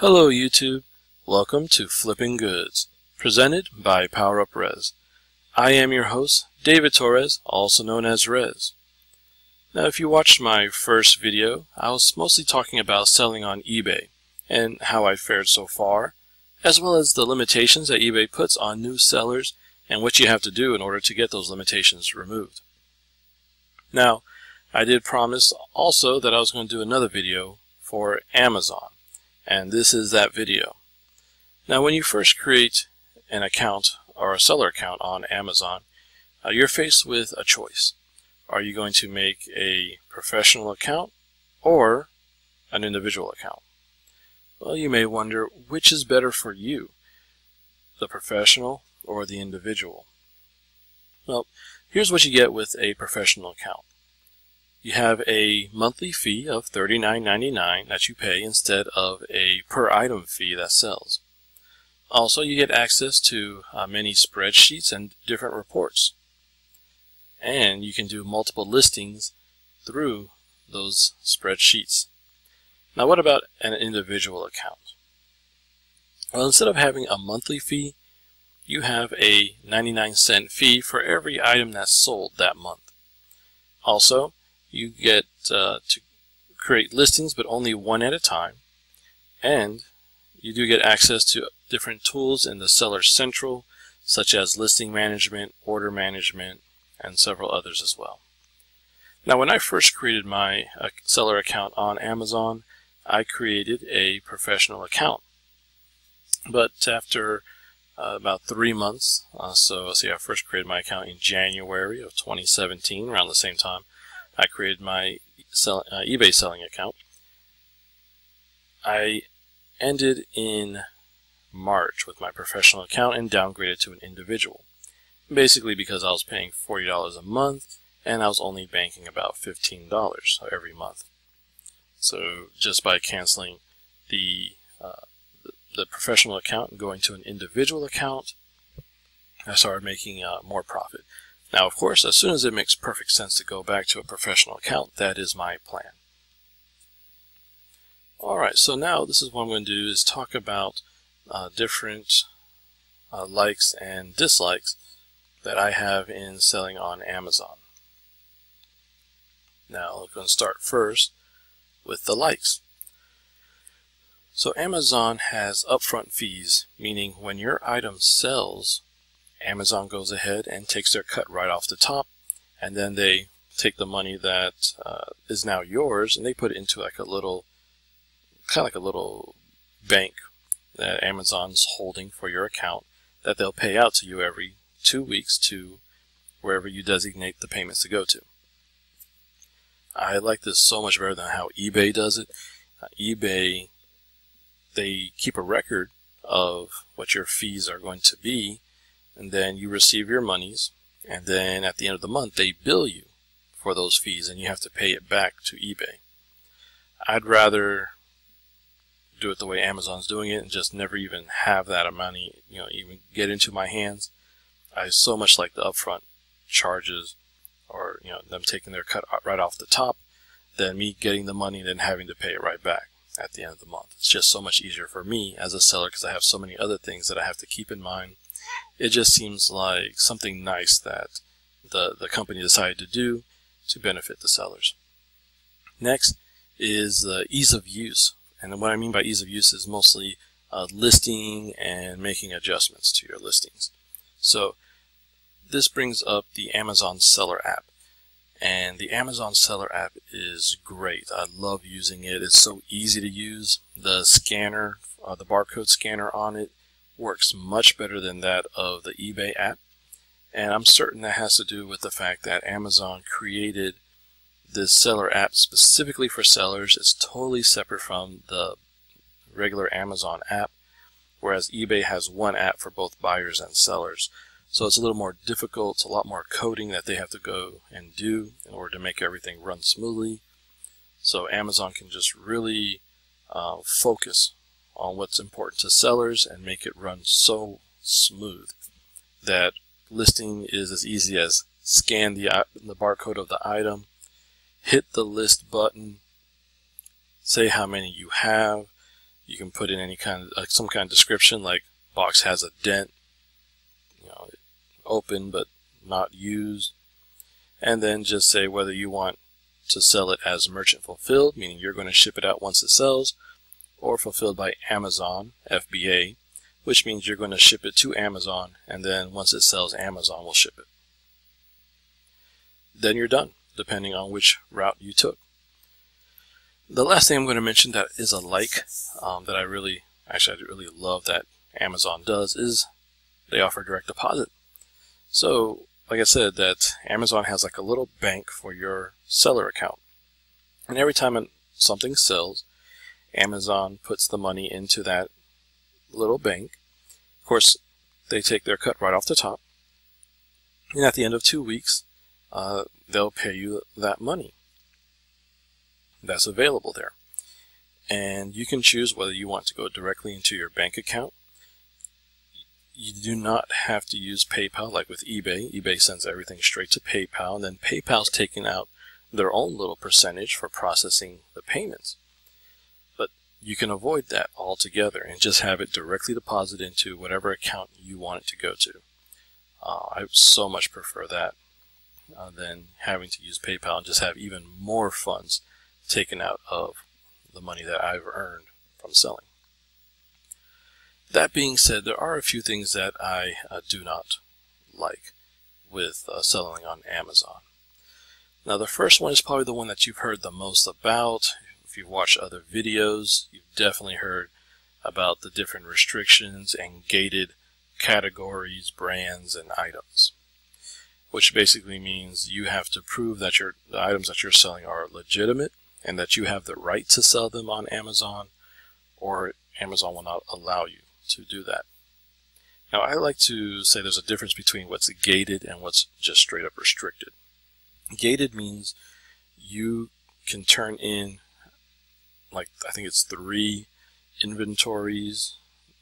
Hello YouTube, welcome to Flipping Goods, presented by PowerUp Rez. I am your host, David Torres, also known as Rez. Now if you watched my first video, I was mostly talking about selling on eBay and how I fared so far, as well as the limitations that eBay puts on new sellers and what you have to do in order to get those limitations removed. Now, I did promise also that I was going to do another video for Amazon and this is that video. Now when you first create an account or a seller account on Amazon, uh, you're faced with a choice. Are you going to make a professional account or an individual account? Well, you may wonder which is better for you, the professional or the individual. Well, here's what you get with a professional account you have a monthly fee of $39.99 that you pay instead of a per item fee that sells. Also, you get access to uh, many spreadsheets and different reports. And you can do multiple listings through those spreadsheets. Now, what about an individual account? Well, instead of having a monthly fee, you have a 99 cent fee for every item that's sold that month. Also, you get uh, to create listings, but only one at a time. And you do get access to different tools in the Seller Central, such as listing management, order management, and several others as well. Now, when I first created my uh, seller account on Amazon, I created a professional account. But after uh, about three months, uh, so see, I first created my account in January of 2017, around the same time, I created my sell, uh, eBay selling account. I ended in March with my professional account and downgraded to an individual. Basically because I was paying $40 a month and I was only banking about $15 every month. So just by canceling the, uh, the, professional account and going to an individual account, I started making uh, more profit. Now, of course, as soon as it makes perfect sense to go back to a professional account, that is my plan. Alright, so now this is what I'm going to do is talk about uh, different uh, likes and dislikes that I have in selling on Amazon. Now, I'm going to start first with the likes. So Amazon has upfront fees, meaning when your item sells, Amazon goes ahead and takes their cut right off the top, and then they take the money that uh, is now yours and they put it into like a little, kind of like a little bank that Amazon's holding for your account that they'll pay out to you every two weeks to wherever you designate the payments to go to. I like this so much better than how eBay does it. Uh, eBay, they keep a record of what your fees are going to be and then you receive your monies and then at the end of the month they bill you for those fees and you have to pay it back to eBay. I'd rather do it the way Amazon's doing it and just never even have that money, you know, even get into my hands. I so much like the upfront charges or, you know, them taking their cut right off the top than me getting the money and then having to pay it right back at the end of the month. It's just so much easier for me as a seller because I have so many other things that I have to keep in mind it just seems like something nice that the, the company decided to do to benefit the sellers. Next is the ease of use. And what I mean by ease of use is mostly uh, listing and making adjustments to your listings. So this brings up the Amazon Seller app. And the Amazon Seller app is great. I love using it. It's so easy to use. The scanner, uh, the barcode scanner on it works much better than that of the eBay app. And I'm certain that has to do with the fact that Amazon created this seller app specifically for sellers. It's totally separate from the regular Amazon app, whereas eBay has one app for both buyers and sellers. So it's a little more difficult, it's a lot more coding that they have to go and do in order to make everything run smoothly. So Amazon can just really uh, focus on what's important to sellers and make it run so smooth that listing is as easy as scan the, the barcode of the item, hit the list button, say how many you have. You can put in any kind of uh, some kind of description like box has a dent, you know, open but not used, and then just say whether you want to sell it as merchant fulfilled, meaning you're going to ship it out once it sells, or fulfilled by Amazon, FBA, which means you're going to ship it to Amazon, and then once it sells, Amazon will ship it. Then you're done, depending on which route you took. The last thing I'm going to mention that is a like um, that I really, actually, I really love that Amazon does is they offer direct deposit. So, like I said, that Amazon has like a little bank for your seller account. And every time something sells, Amazon puts the money into that little bank. Of course, they take their cut right off the top. And at the end of two weeks, uh, they'll pay you that money that's available there. And you can choose whether you want to go directly into your bank account. You do not have to use PayPal like with eBay. eBay sends everything straight to PayPal, and then PayPal's taking out their own little percentage for processing the payments. You can avoid that altogether and just have it directly deposited into whatever account you want it to go to. Uh, I so much prefer that uh, than having to use PayPal and just have even more funds taken out of the money that I've earned from selling. That being said, there are a few things that I uh, do not like with uh, selling on Amazon. Now the first one is probably the one that you've heard the most about. You've watched other videos, you've definitely heard about the different restrictions and gated categories, brands, and items. Which basically means you have to prove that your the items that you're selling are legitimate and that you have the right to sell them on Amazon or Amazon will not allow you to do that. Now I like to say there's a difference between what's gated and what's just straight up restricted. Gated means you can turn in like I think it's three inventories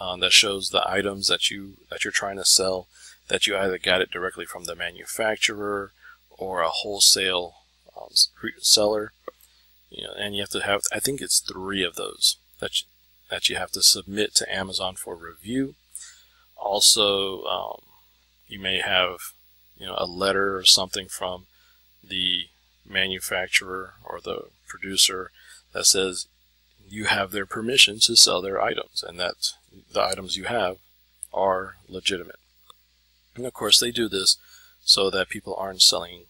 uh, that shows the items that you that you're trying to sell that you either got it directly from the manufacturer or a wholesale um, seller. You know and you have to have I think it's three of those that you, that you have to submit to Amazon for review. Also um, you may have you know a letter or something from the manufacturer or the producer that says you have their permission to sell their items and that the items you have are legitimate. And of course they do this so that people aren't selling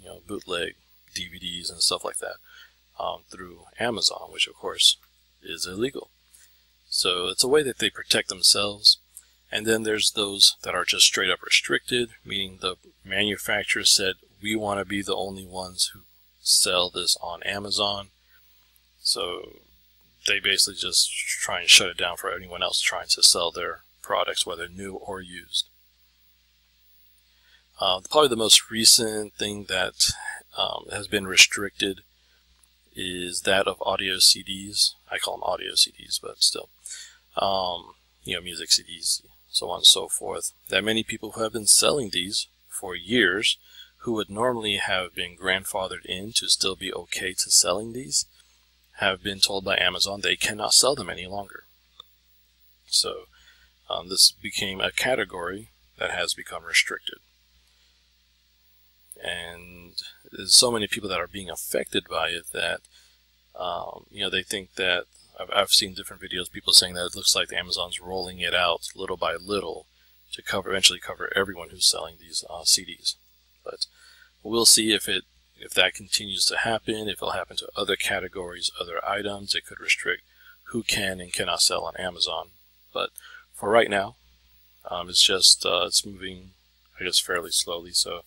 you know bootleg DVDs and stuff like that um, through Amazon, which of course is illegal. So it's a way that they protect themselves. And then there's those that are just straight up restricted, meaning the manufacturer said we want to be the only ones who sell this on Amazon. So they basically just try and shut it down for anyone else trying to sell their products, whether new or used. Uh, probably the most recent thing that um, has been restricted is that of audio CDs. I call them audio CDs, but still, um, you know, music CDs, so on and so forth. That many people who have been selling these for years who would normally have been grandfathered in to still be okay to selling these have been told by Amazon they cannot sell them any longer. So um, this became a category that has become restricted. And there's so many people that are being affected by it that um, you know they think that I've, I've seen different videos people saying that it looks like Amazon's rolling it out little by little to cover eventually cover everyone who's selling these uh, CDs. But we'll see if it if that continues to happen, if it'll happen to other categories, other items. It could restrict who can and cannot sell on Amazon. But for right now, um, it's just uh, it's moving, I guess, fairly slowly. So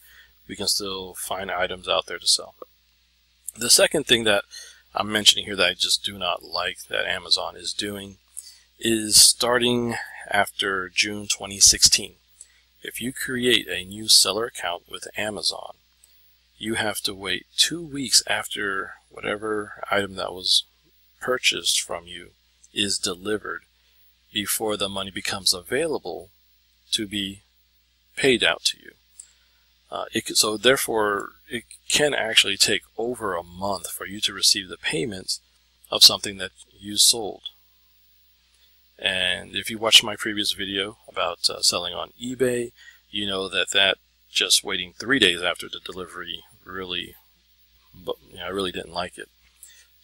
we can still find items out there to sell. The second thing that I'm mentioning here that I just do not like that Amazon is doing is starting after June 2016. If you create a new seller account with Amazon, you have to wait two weeks after whatever item that was purchased from you is delivered before the money becomes available to be paid out to you. Uh, it, so therefore, it can actually take over a month for you to receive the payments of something that you sold. And if you watched my previous video about uh, selling on eBay, you know that that just waiting three days after the delivery really, you know, I really didn't like it.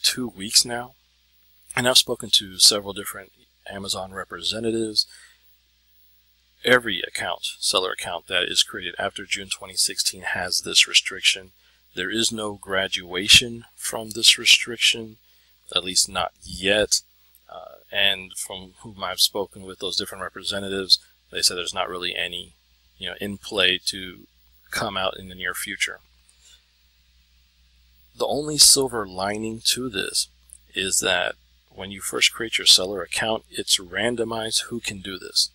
Two weeks now, and I've spoken to several different Amazon representatives. Every account, seller account that is created after June 2016 has this restriction. There is no graduation from this restriction, at least not yet. Uh, and from whom I've spoken with those different representatives, they said there's not really any, you know, in play to come out in the near future. The only silver lining to this is that when you first create your seller account, it's randomized who can do this.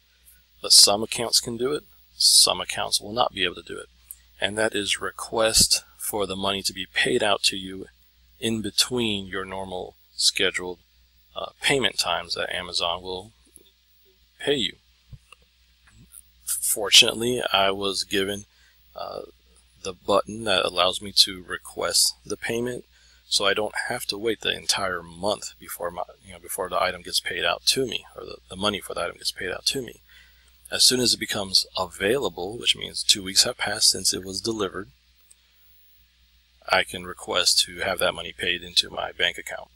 But some accounts can do it, some accounts will not be able to do it. And that is request for the money to be paid out to you in between your normal scheduled uh, payment times that Amazon will pay you. Fortunately, I was given uh, the button that allows me to request the payment so I don't have to wait the entire month before my you know before the item gets paid out to me or the, the money for the item gets paid out to me. As soon as it becomes available, which means two weeks have passed since it was delivered, I can request to have that money paid into my bank account.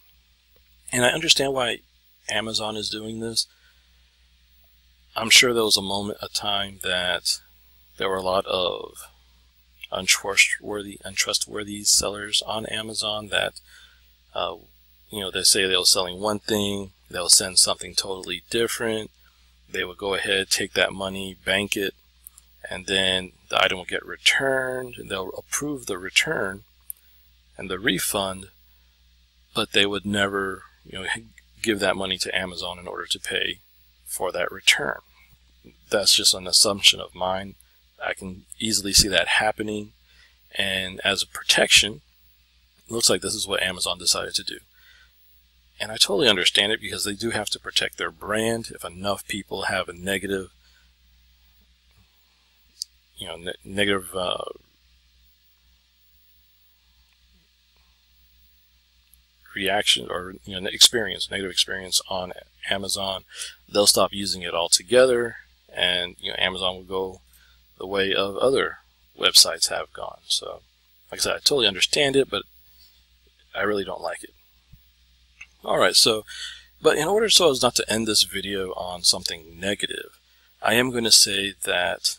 And I understand why Amazon is doing this. I'm sure there was a moment, a time that there were a lot of untrustworthy, untrustworthy sellers on Amazon that, uh, you know, they say they were selling one thing, they'll send something totally different. They will go ahead, take that money, bank it, and then the item will get returned, and they'll approve the return and the refund, but they would never you know, give that money to Amazon in order to pay for that return. That's just an assumption of mine. I can easily see that happening. And as a protection, looks like this is what Amazon decided to do. And I totally understand it because they do have to protect their brand. If enough people have a negative, you know, ne negative uh, reaction or you know experience, negative experience on Amazon, they'll stop using it altogether, and you know Amazon will go the way of other websites have gone. So, like I said, I totally understand it, but I really don't like it. All right, so, but in order so as not to end this video on something negative, I am going to say that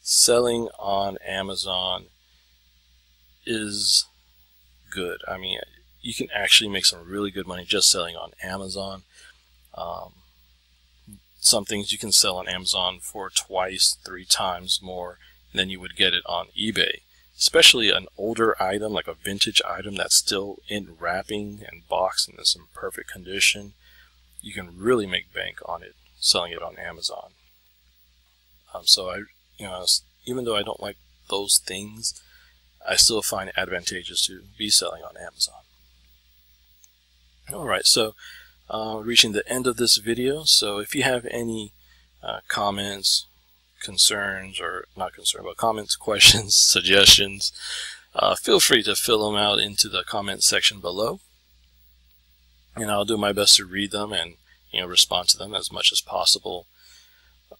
selling on Amazon is good. I mean, you can actually make some really good money just selling on Amazon. Um, some things you can sell on Amazon for twice, three times more than you would get it on eBay. Especially an older item, like a vintage item that's still in wrapping and boxed and is in perfect condition. You can really make bank on it selling it on Amazon. Um, so I, you know, even though I don't like those things, I still find it advantageous to be selling on Amazon. Alright, so uh, reaching the end of this video. So if you have any uh, comments, concerns, or not concerns, but comments, questions, suggestions, uh, feel free to fill them out into the comment section below. And I'll do my best to read them and you know respond to them as much as possible.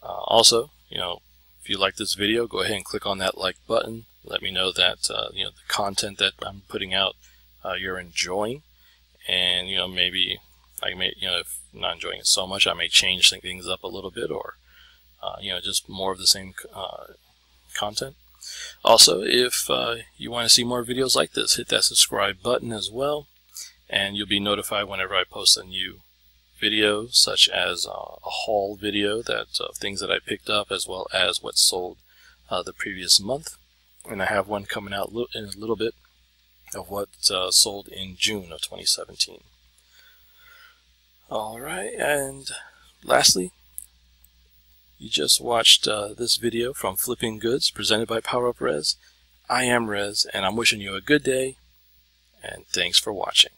Uh, also, you know, if you like this video, go ahead and click on that like button. Let me know that uh, you know the content that I'm putting out uh, you're enjoying and you know maybe I may you know if I'm not enjoying it so much I may change things up a little bit or uh, you know just more of the same uh, content also if uh, you want to see more videos like this hit that subscribe button as well and you'll be notified whenever I post a new video such as uh, a haul video that uh, things that I picked up as well as what sold uh, the previous month and I have one coming out in a little bit of what sold in June of 2017. Alright, and lastly, you just watched uh, this video from Flipping Goods presented by PowerUp Rez. I am Rez, and I'm wishing you a good day, and thanks for watching.